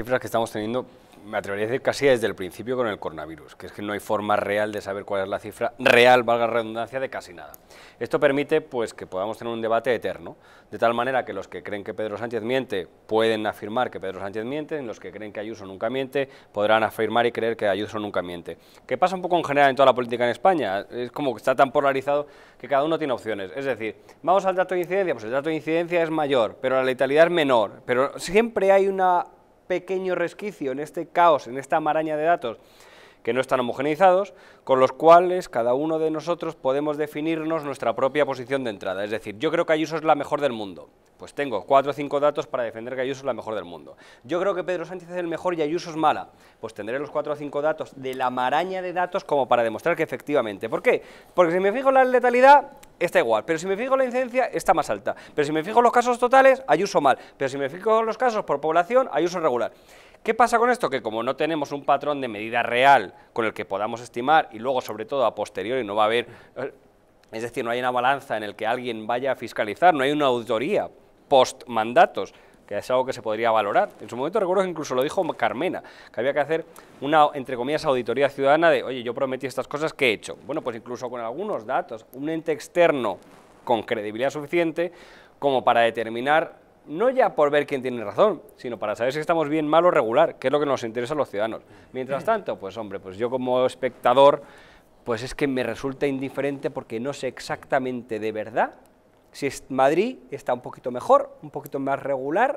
cifras que estamos teniendo, me atrevería a decir casi desde el principio con el coronavirus, que es que no hay forma real de saber cuál es la cifra real, valga la redundancia, de casi nada. Esto permite pues, que podamos tener un debate eterno, de tal manera que los que creen que Pedro Sánchez miente pueden afirmar que Pedro Sánchez miente, los que creen que Ayuso nunca miente podrán afirmar y creer que Ayuso nunca miente. ¿Qué pasa un poco en general en toda la política en España? Es como que está tan polarizado que cada uno tiene opciones. Es decir, vamos al dato de incidencia, pues el dato de incidencia es mayor, pero la letalidad es menor, pero siempre hay una pequeño resquicio en este caos, en esta maraña de datos que no están homogeneizados, con los cuales cada uno de nosotros podemos definirnos nuestra propia posición de entrada. Es decir, yo creo que Ayuso es la mejor del mundo. Pues tengo cuatro o cinco datos para defender que Ayuso es la mejor del mundo. Yo creo que Pedro Sánchez es el mejor y Ayuso es mala. Pues tendré los cuatro o cinco datos de la maraña de datos como para demostrar que efectivamente. ¿Por qué? Porque si me fijo en la letalidad, está igual. Pero si me fijo la incidencia, está más alta. Pero si me fijo los casos totales, Ayuso mal. Pero si me fijo los casos por población, Ayuso regular. ¿Qué pasa con esto? Que como no tenemos un patrón de medida real con el que podamos estimar y luego sobre todo a posteriori no va a haber, eh, es decir, no hay una balanza en el que alguien vaya a fiscalizar, no hay una auditoría post mandatos, que es algo que se podría valorar. En su momento recuerdo que incluso lo dijo Carmena, que había que hacer una, entre comillas, auditoría ciudadana de, oye, yo prometí estas cosas, ¿qué he hecho? Bueno, pues incluso con algunos datos, un ente externo con credibilidad suficiente como para determinar no ya por ver quién tiene razón, sino para saber si estamos bien, mal o regular, que es lo que nos interesa a los ciudadanos. Mientras tanto, pues hombre, pues yo como espectador, pues es que me resulta indiferente porque no sé exactamente de verdad si Madrid está un poquito mejor, un poquito más regular